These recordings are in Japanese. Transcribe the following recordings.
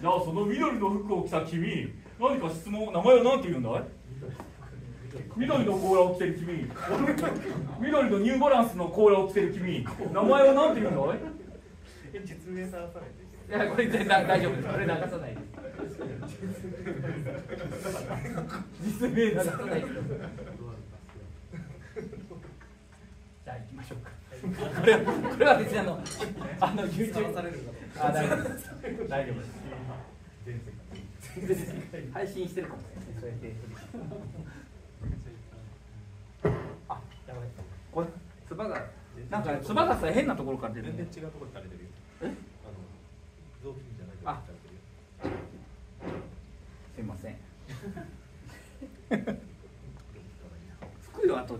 じゃあその緑の服を着た君。何か質問名前は何て言うんだい？緑の甲羅を着てる君。緑のニューバランスの甲羅を着てる君。名前は何て言うんだい？実名さらさないといいやこれ全然大丈夫です。これ流さないです実名流さないですじゃあ行きましょうか。これはこれは別にあのあの YouTube されるのあ大丈夫です大丈夫です。配信してるかもね。そうやって。あ、やばい。これつばがなんかつばがさ変なところから出る、ね。全然違うところから出てるよ。え？あの雑巾じゃないけど。あら出てるよ。すいません。服よあと。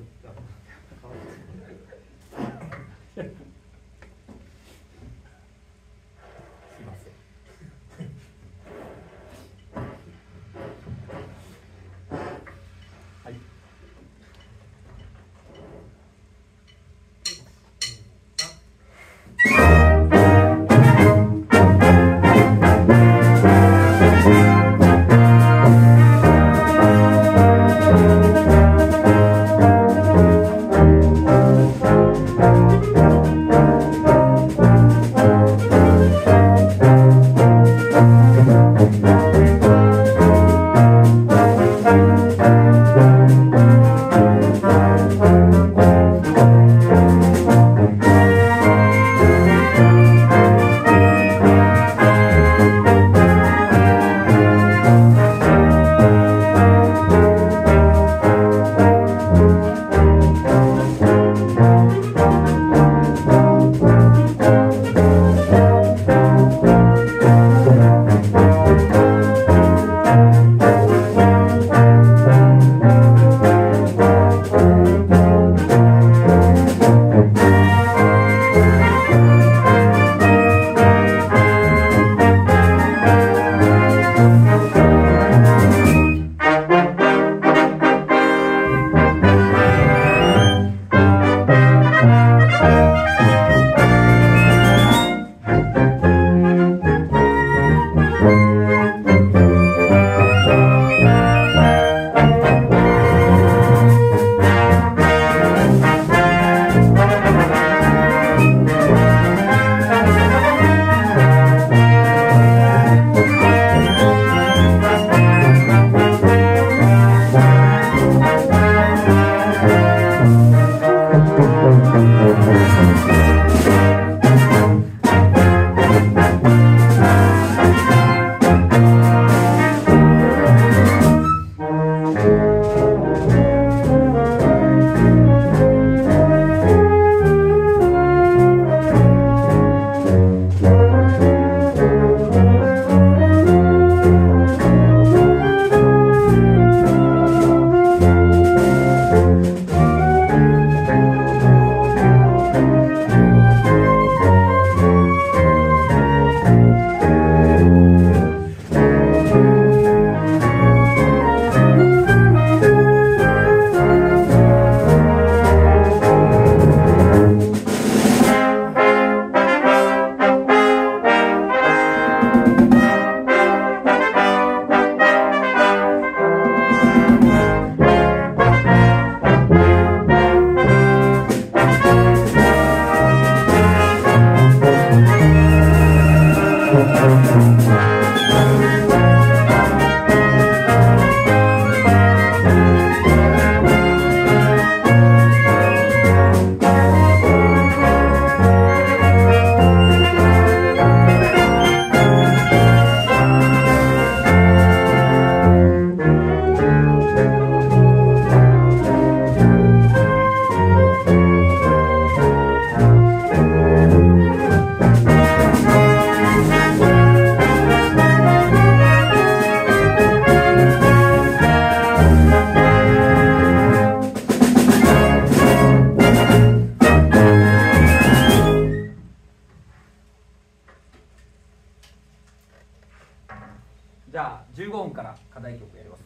じゃあ15分から課題曲やります。